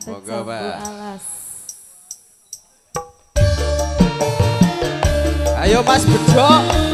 Semoga Pak. Ayo Mas Bejo.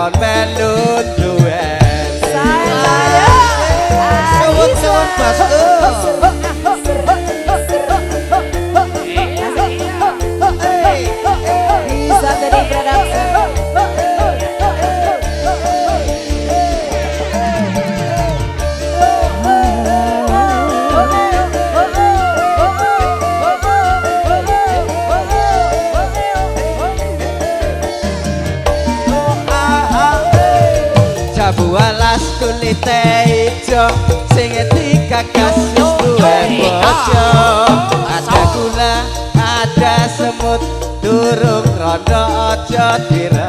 kon melun duwe sayang ayo suwun-suwun basuh teijo sing etika kasih duwe bojo. Ada gula ada semut durung rada aja dire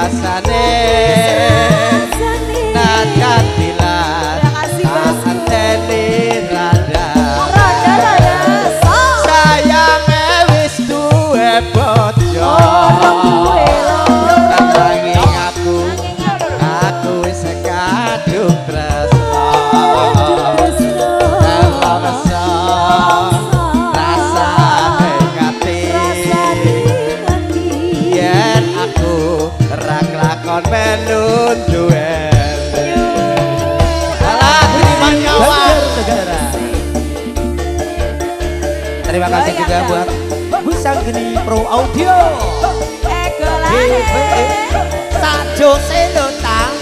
rasane. Nakatila juga iya. buat Busang Geni Pro Audio. DPE San Jose Lutang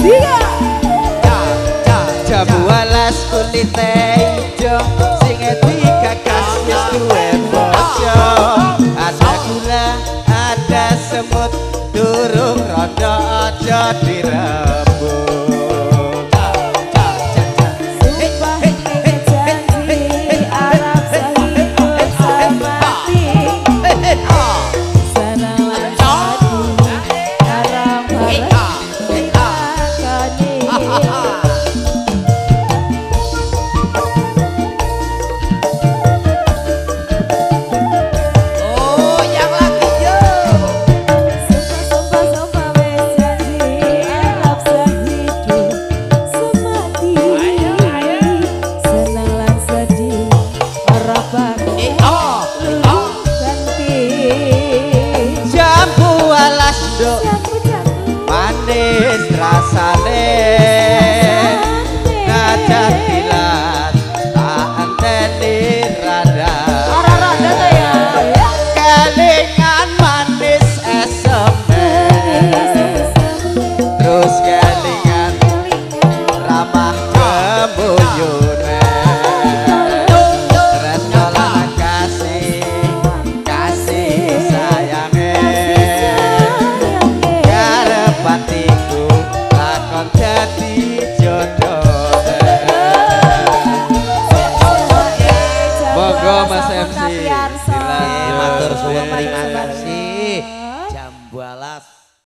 Siap! Ya, ya, ya, bualas kulitnya semut durung rada aja direm